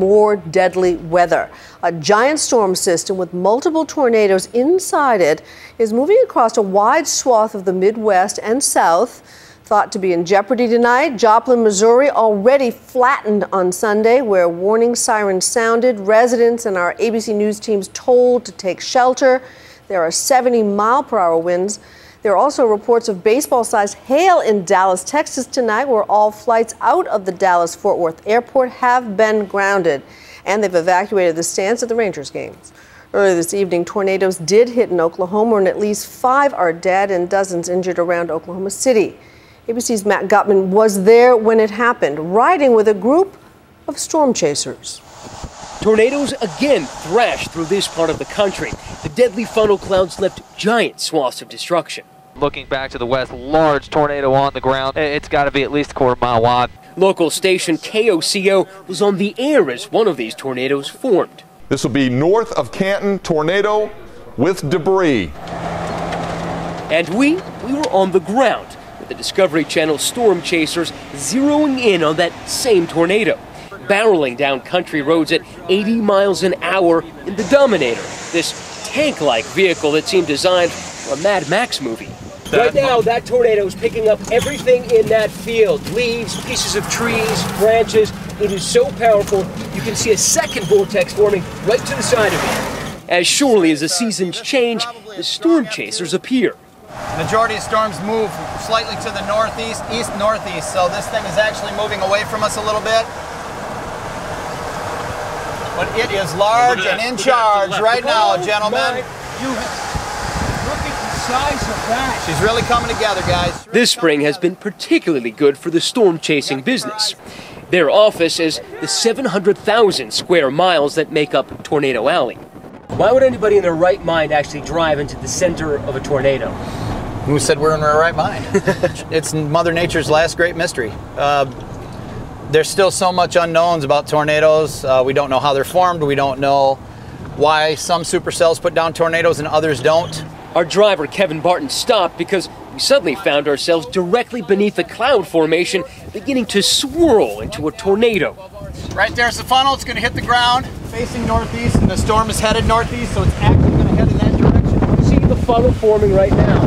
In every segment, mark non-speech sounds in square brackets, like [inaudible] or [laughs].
More deadly weather. A giant storm system with multiple tornadoes inside it is moving across a wide swath of the Midwest and South. Thought to be in jeopardy tonight, Joplin, Missouri, already flattened on Sunday, where warning sirens sounded. Residents and our ABC News teams told to take shelter. There are 70 mile per hour winds. There are also reports of baseball sized hail in Dallas, Texas tonight, where all flights out of the Dallas Fort Worth airport have been grounded. And they've evacuated the stands at the Rangers games. Earlier this evening, tornadoes did hit in Oklahoma, and at least five are dead and dozens injured around Oklahoma City. ABC's Matt Gutman was there when it happened, riding with a group of storm chasers. Tornadoes again thrashed through this part of the country. The deadly funnel clouds left giant swaths of destruction. Looking back to the west, large tornado on the ground. It's got to be at least a quarter mile wide. Local station KOCO was on the air as one of these tornadoes formed. This will be north of Canton, tornado with debris. And we, we were on the ground with the Discovery Channel storm chasers zeroing in on that same tornado barreling down country roads at 80 miles an hour in the Dominator, this tank like vehicle that seemed designed for a Mad Max movie. Right now, that tornado is picking up everything in that field leaves, pieces of trees, branches. It is so powerful, you can see a second vortex forming right to the side of it. As surely as the seasons change, the storm chasers appear. Majority of storms move slightly to the northeast, east northeast, so this thing is actually moving away from us a little bit. But it is large and in charge right now, gentlemen. You look at the size of that. She's really coming together, guys. This spring has been particularly good for the storm chasing business. Their office is the 700,000 square miles that make up Tornado Alley. Why would anybody in their right mind actually drive into the center of a tornado? Who said we're in our right mind? [laughs] it's Mother Nature's last great mystery. Uh, there's still so much unknowns about tornadoes. Uh, we don't know how they're formed. We don't know why some supercells put down tornadoes and others don't. Our driver, Kevin Barton, stopped because we suddenly found ourselves directly beneath a cloud formation beginning to swirl into a tornado. Right there's the funnel. It's going to hit the ground facing northeast, and the storm is headed northeast, so it's actually going to head in that direction. You see the funnel forming right now.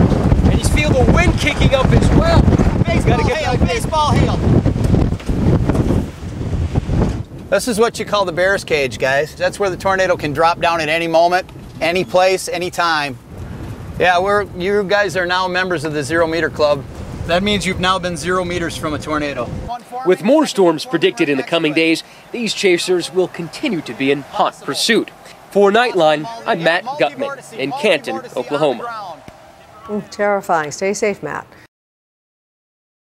And you feel the wind kicking up as well. Baseball hail, baseball hail. This is what you call the bear's cage, guys. That's where the tornado can drop down at any moment, any place, any time. Yeah, we're you guys are now members of the Zero Meter Club. That means you've now been zero meters from a tornado. With more storms predicted in the coming days, these chasers will continue to be in hot pursuit. For Nightline, I'm Matt Gutman in Canton, Oklahoma. terrifying. Stay safe, Matt.